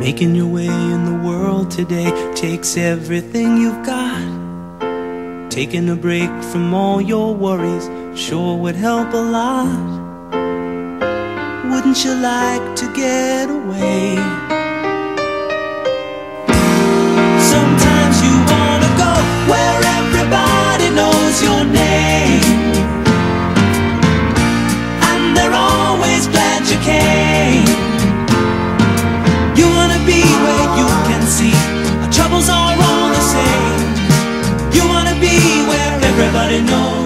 Making your way in the world today takes everything you've got. Taking a break from all your worries sure would help a lot. Wouldn't you like to get away? Troubles are all the same. You wanna be where everybody knows.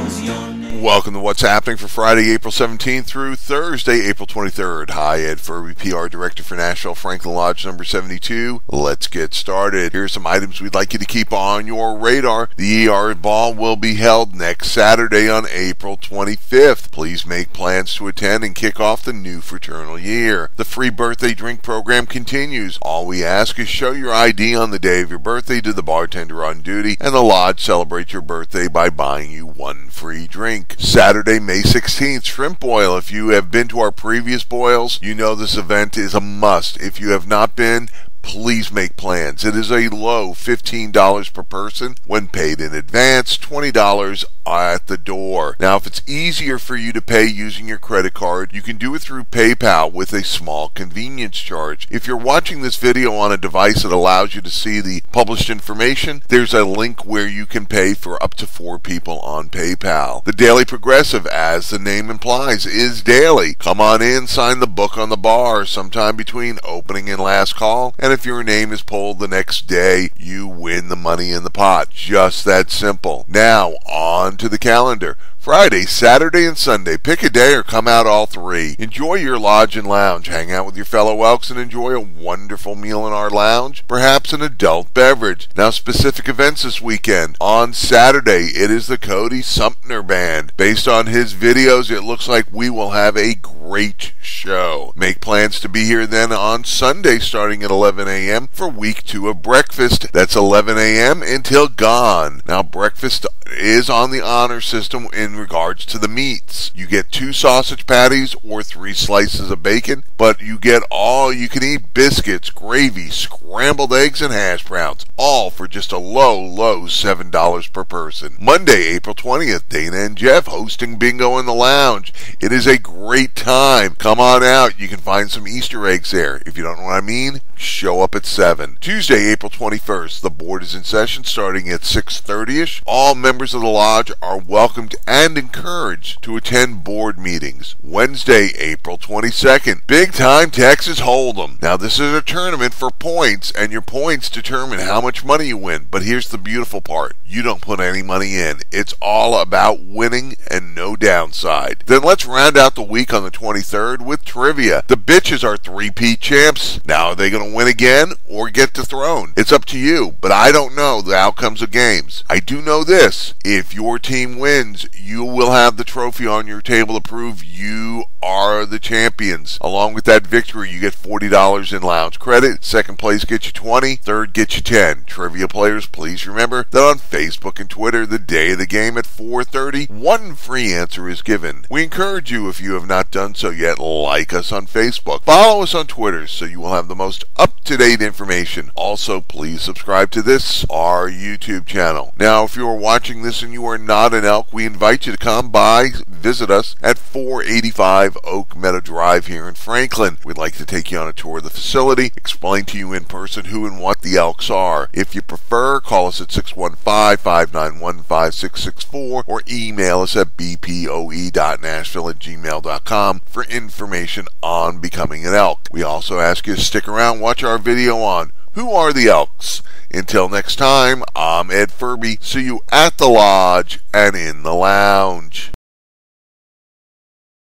Welcome to What's Happening for Friday, April 17th through Thursday, April 23rd. Hi, Ed Furby, PR Director for Nashville Franklin Lodge number 72. Let's get started. Here's some items we'd like you to keep on your radar. The ER Ball will be held next Saturday on April 25th. Please make plans to attend and kick off the new fraternal year. The free birthday drink program continues. All we ask is show your ID on the day of your birthday to the bartender on duty, and the lodge celebrates your birthday by buying you one free drink. Saturday, May 16th, Shrimp Boil. If you have been to our previous boils, you know this event is a must. If you have not been, please make plans. It is a low $15 per person when paid in advance, $20 at the door. Now, if it's easier for you to pay using your credit card, you can do it through PayPal with a small convenience charge. If you're watching this video on a device that allows you to see the published information, there's a link where you can pay for up to four people on PayPal. The Daily Progressive, as the name implies, is daily. Come on in, sign the book on the bar sometime between opening and last call, and if your name is pulled the next day, you win the money in the pot. Just that simple. Now, on to the calendar. Friday, Saturday, and Sunday. Pick a day or come out all three. Enjoy your lodge and lounge. Hang out with your fellow Elks and enjoy a wonderful meal in our lounge. Perhaps an adult beverage. Now, specific events this weekend. On Saturday, it is the Cody Sumpter Band. Based on his videos, it looks like we will have a great show. Make plans to be here then on Sunday starting at 11 a.m. for week two of breakfast. That's 11 a.m. until gone. Now, breakfast is on the honor system in regards to the meats. You get two sausage patties or three slices of bacon, but you get all you can eat biscuits, gravy, scrambled eggs, and hash browns, all for just a low, low $7 per person. Monday, April 20th, Dana and Jeff hosting bingo in the lounge. It is a great time. Come on out. You can find some Easter eggs there. If you don't know what I mean, show up at 7. Tuesday, April 21st, the board is in session starting at 6.30ish. All members of the lodge are welcomed and encouraged to attend board meetings. Wednesday, April 22nd, big time Texas Hold'em. Now, this is a tournament for points, and your points determine how much money you win. But here's the beautiful part. You don't put any money in. It's all about winning and no downside. Then let's round out the week on the 23rd with trivia. The bitches are 3P champs. Now, are they going to win again or get the throne? It's up to you, but I don't know the outcomes of games. I do know this. If your team wins, you will have the trophy on your table to prove you are the champions. Along with that victory, you get $40 in lounge credit. Second place gets you 20, third gets you 10. Trivia players, please remember that on Facebook and Twitter, the day of the game at 4:30, one free answer is given. We encourage you if you have not done so yet, like us on Facebook. Follow us on Twitter so you will have the most up-to-date information. Also, please subscribe to this our YouTube channel. Now, if you are watching this and you are not an elk, we invite you to come by, visit us at 485 Oak Meadow Drive here in Franklin. We'd like to take you on a tour of the facility, explain to you in person who and what the elks are. If you prefer, call us at 615-591-5664 or email us at bpoe.nashville at gmail.com for information on becoming an elk. We also ask you to stick around, watch our video on Who Are the Elks? Until next time, I'm Ed Furby. See you at the lodge and in the lounge.